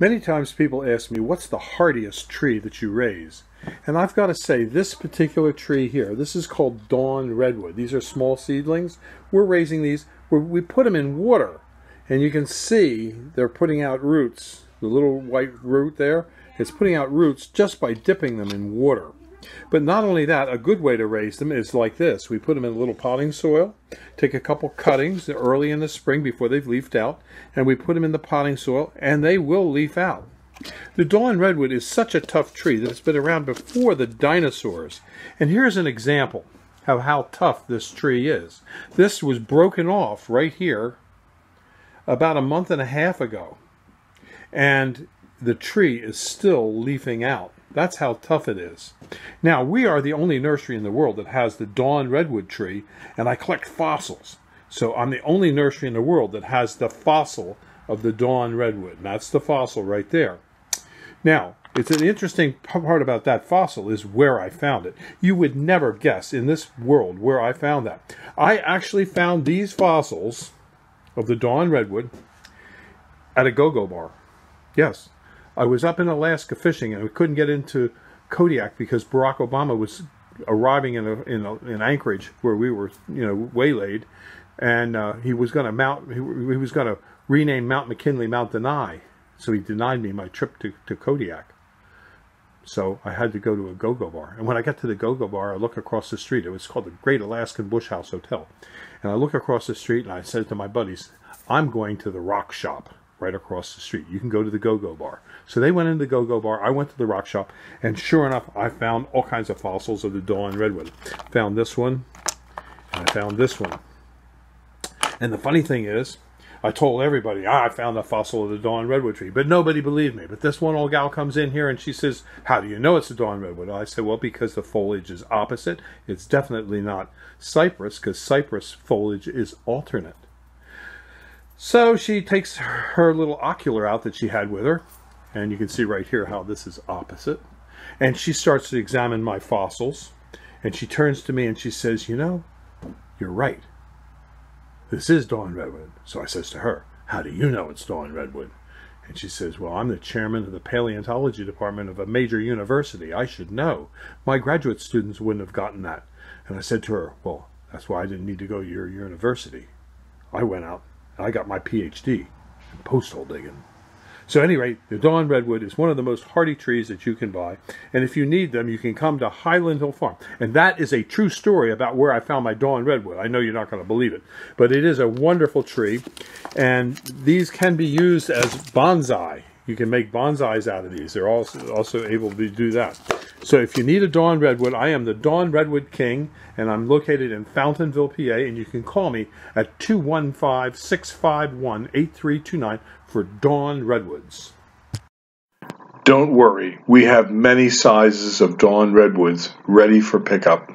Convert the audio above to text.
Many times people ask me, what's the hardiest tree that you raise? And I've got to say, this particular tree here, this is called Dawn Redwood. These are small seedlings. We're raising these, we put them in water. And you can see they're putting out roots. The little white root there, it's putting out roots just by dipping them in water. But not only that, a good way to raise them is like this. We put them in a little potting soil, take a couple cuttings early in the spring before they've leafed out, and we put them in the potting soil, and they will leaf out. The Dawn Redwood is such a tough tree that it's been around before the dinosaurs. And here's an example of how tough this tree is. This was broken off right here about a month and a half ago. And the tree is still leafing out. That's how tough it is. Now, we are the only nursery in the world that has the Dawn Redwood tree, and I collect fossils. So I'm the only nursery in the world that has the fossil of the Dawn Redwood. And that's the fossil right there. Now, it's an interesting part about that fossil is where I found it. You would never guess in this world where I found that. I actually found these fossils of the Dawn Redwood at a go-go bar. Yes, I was up in Alaska fishing and we couldn't get into Kodiak because Barack Obama was arriving in a, in, a, in Anchorage where we were, you know, waylaid, and uh, he was going to mount he, he was going to rename Mount McKinley Mount Denali, so he denied me my trip to, to Kodiak. So I had to go to a go-go bar. And when I got to the go-go bar, I look across the street. It was called the Great Alaskan Bush House Hotel. And I look across the street and I said to my buddies, I'm going to the rock shop right across the street. You can go to the go-go bar. So they went into the go-go bar. I went to the rock shop, and sure enough, I found all kinds of fossils of the Dawn redwood. Found this one, and I found this one. And the funny thing is, I told everybody, ah, I found a fossil of the Dawn redwood tree, but nobody believed me. But this one old gal comes in here and she says, how do you know it's a Dawn redwood? I said, well, because the foliage is opposite. It's definitely not cypress, because cypress foliage is alternate. So she takes her little ocular out that she had with her, and you can see right here how this is opposite. And she starts to examine my fossils, and she turns to me and she says, you know, you're right. This is Dawn Redwood. So I says to her, how do you know it's Dawn Redwood? And she says, well, I'm the chairman of the paleontology department of a major university. I should know. My graduate students wouldn't have gotten that. And I said to her, well, that's why I didn't need to go to your university. I went out I got my PhD in posthole digging. So anyway, the Dawn Redwood is one of the most hardy trees that you can buy. And if you need them, you can come to Highland Hill Farm. And that is a true story about where I found my Dawn Redwood. I know you're not going to believe it. But it is a wonderful tree. And these can be used as bonsai. You can make bonsais out of these. They're also, also able to do that. So if you need a Dawn Redwood, I am the Dawn Redwood King, and I'm located in Fountainville, PA, and you can call me at 215-651-8329 for Dawn Redwoods. Don't worry, we have many sizes of Dawn Redwoods ready for pickup.